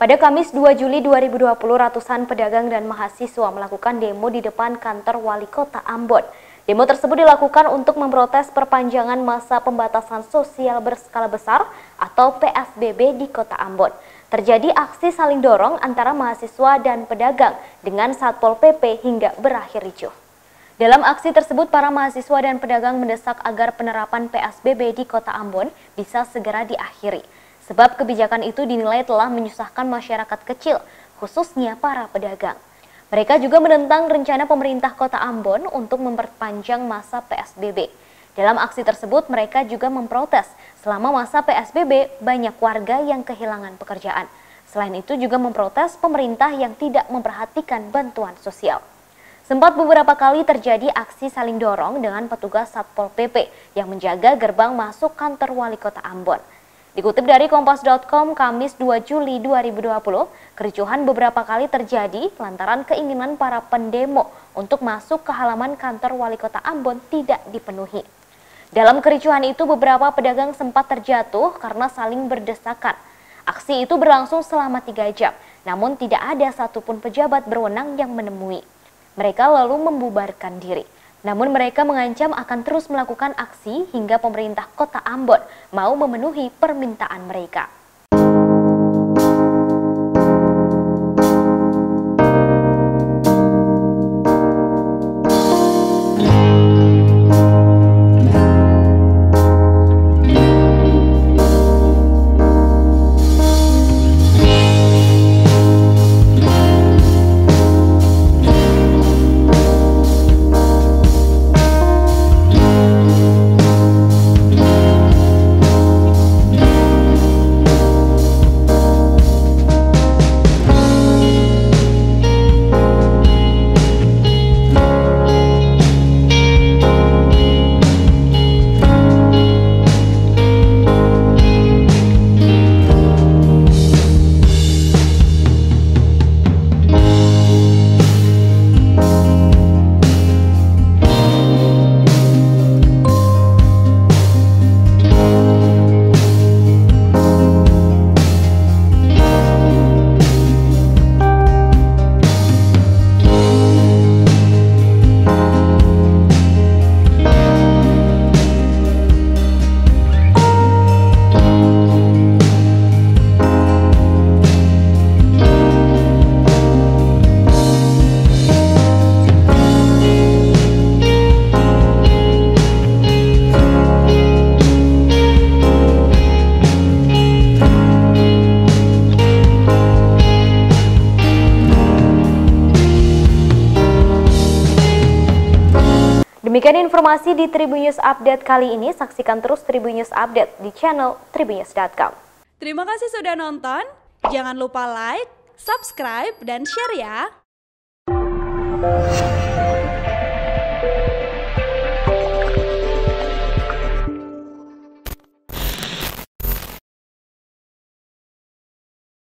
Pada Kamis 2 Juli 2020, ratusan pedagang dan mahasiswa melakukan demo di depan kantor wali kota Ambon. Demo tersebut dilakukan untuk memprotes perpanjangan masa pembatasan sosial berskala besar atau PSBB di kota Ambon. Terjadi aksi saling dorong antara mahasiswa dan pedagang dengan Satpol PP hingga berakhir ricuh. Dalam aksi tersebut, para mahasiswa dan pedagang mendesak agar penerapan PSBB di kota Ambon bisa segera diakhiri. Sebab kebijakan itu dinilai telah menyusahkan masyarakat kecil, khususnya para pedagang. Mereka juga menentang rencana pemerintah kota Ambon untuk memperpanjang masa PSBB. Dalam aksi tersebut, mereka juga memprotes selama masa PSBB banyak warga yang kehilangan pekerjaan. Selain itu juga memprotes pemerintah yang tidak memperhatikan bantuan sosial. Sempat beberapa kali terjadi aksi saling dorong dengan petugas Satpol PP yang menjaga gerbang masuk kantor wali kota Ambon. Dikutip dari Kompas.com, Kamis 2 Juli 2020, kericuhan beberapa kali terjadi lantaran keinginan para pendemo untuk masuk ke halaman kantor wali kota Ambon tidak dipenuhi. Dalam kericuhan itu, beberapa pedagang sempat terjatuh karena saling berdesakan. Aksi itu berlangsung selama tiga jam, namun tidak ada satupun pejabat berwenang yang menemui. Mereka lalu membubarkan diri. Namun mereka mengancam akan terus melakukan aksi hingga pemerintah kota Ambon mau memenuhi permintaan mereka. Demikian informasi di Tribunnews Update kali ini. Saksikan terus Tribunnews Update di channel tribunnews.com. Terima kasih sudah nonton. Jangan lupa like, subscribe, dan share ya.